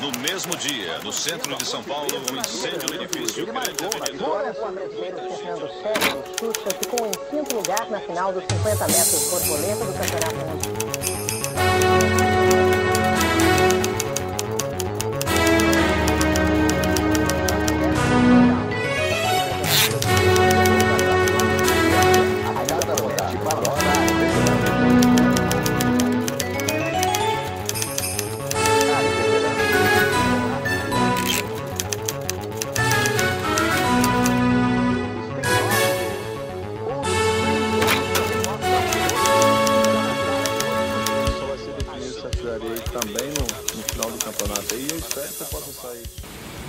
No mesmo dia, no centro de São Paulo, um incêndio no edifício que Agora, com a brasileira Fernando Sérgio Xuxa ficou em quinto lugar na final dos 50 metros borboleta do Campeonato Mundial.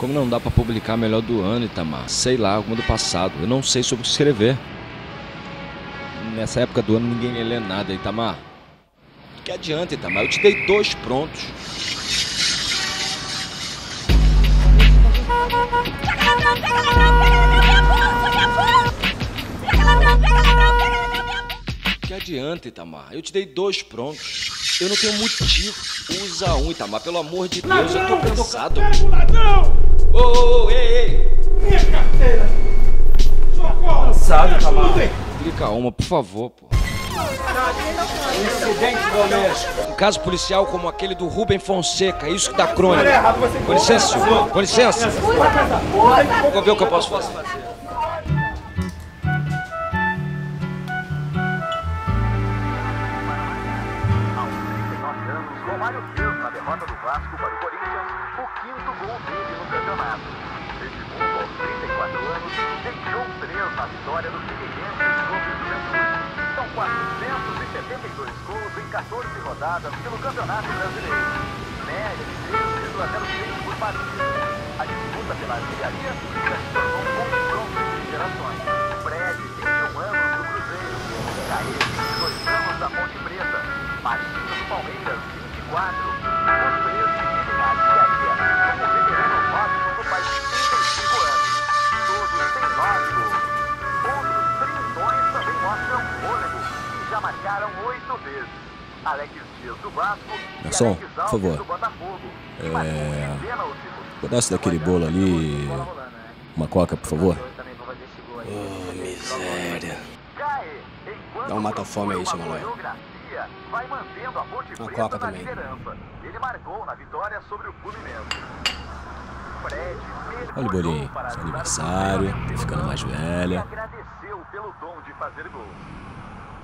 Como não dá pra publicar melhor do ano, Itamar? Sei lá, alguma do passado. Eu não sei sobre escrever. Nessa época do ano ninguém ler nada, Itamar. Que adianta, Itamar? Eu te dei dois prontos. Que adianta, Itamar? Eu te dei dois prontos. Eu não tenho motivo. Usa um, Itamar. Pelo amor de Deus, eu tô cansado. Ô, ô, ô, ei, ei. Cansado, Itamar. Clica uma, por favor, pô. Incidente doméstico. Um caso policial como aquele do Rubem Fonseca, isso que dá crônica. Com licença, senhor. Com licença. Vou ver o que eu posso fazer. Aos 39 anos, Romário na derrota do Vasco para o Corinthians o quinto gol dele no campeonato. Edmundo, aos 34 anos, deixou três na vitória do Figueirense sobre o Juventude. São 472 gols em 14 rodadas pelo Campeonato Brasileiro. Média de 3,06 por partida. A disputa pela artilharia tornou um confronto de gerações. Fred, 21 anos do Cruzeiro. Caê, 22 anos da Ponte Preta. Marcinho do Palmeiras, 24. Mostram fôlego e já marcaram 8 vezes. Alex Dias do Vasco e Alex por favor. do Botafogo. É. Pedaço daquele bolo ali. Uma coca, por favor. Ô, miséria. Dá um mata-fome aí, seu Manuel. Vai mantendo a Ponte Uma Preta coca na também. liderança. Ele marcou na vitória sobre o Fluminense. Olha o bolinho. Seu aniversário. Tá ficando mais velha. agradeceu pelo dom de fazer gol.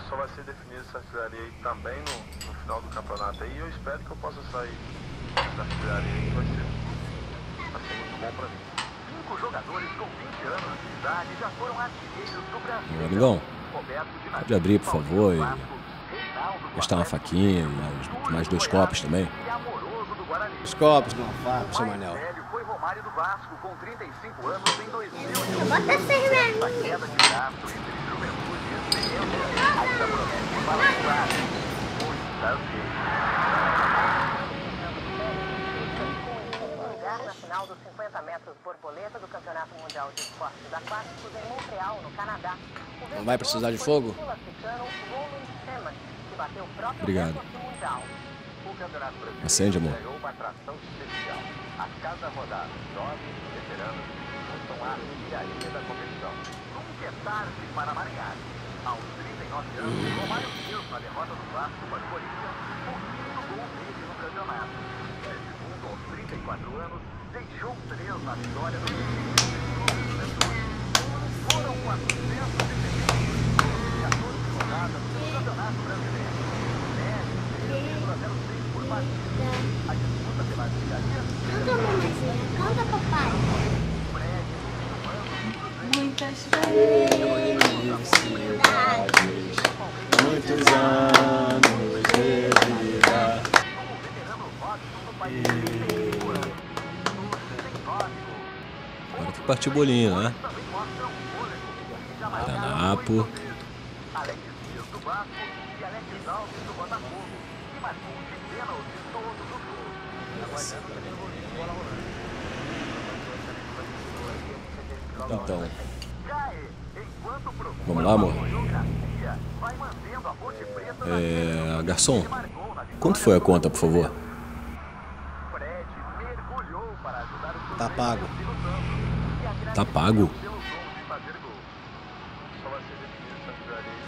Só vai ser definido essa artilharia aí também no, no final do campeonato aí. Eu espero que eu possa sair da artilharia aí. Vai ser, vai ser muito bom pra mim. Cinco jogadores com 20 anos de idade já foram artilheiros do Brasil. Ô, amigão, pode abrir, por favor, e gastar uma faquinha mais, mais dois copos também. Os copos numa faca, seu Mais Manel. Romário do Vasco, com 35 anos em 2001. Bota essa irmã. A queda de braço entre juventude e experiência ainda promete balançar muitas vezes. lugar na final dos 50 metros borboleta do Campeonato Mundial de Esportes Aquáticos em Montreal, no Canadá. Não vai precisar de fogo? Obrigado. Acende, amor. ganhou uma atração especial. A cada rodada, jovens veteranos juntam a artilharia da competição. Nunca tarde para marcar. Aos 39 anos, Romário fez na derrota do Vasco para o Corinthians o quinto gol dele no campeonato. Edmundo, aos 34 anos, deixou três na vitória do. Foram 472 14 rodadas pelo Campeonato Brasileiro. Média, 3,06 por partida. A disputa pela artilharia Conta, mamazinha. Conta, papai. Muitas felicidades. Muitos anos de vida. como veterano Robson do país, 35 anos. Todos têm 9 gols. Agora que partir o bolinho, né? Gols. Então, Vamos lá, amor? é, garçom, quanto foi a conta, por favor? Tá pago. Tá pago? Só vai ser definido essa artilharia aí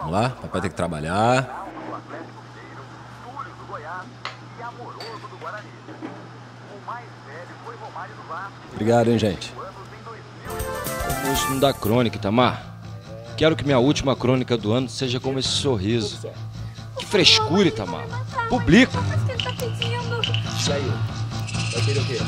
Vamos lá, papai tem que trabalhar. Obrigado, hein, gente. anos em 2002. Como isso não dá crônica, Itamar? Quero que minha última crônica do ano seja como esse sorriso. Que frescura, Itamar. Publica. Tá. Isso aí. Vai querer o quê?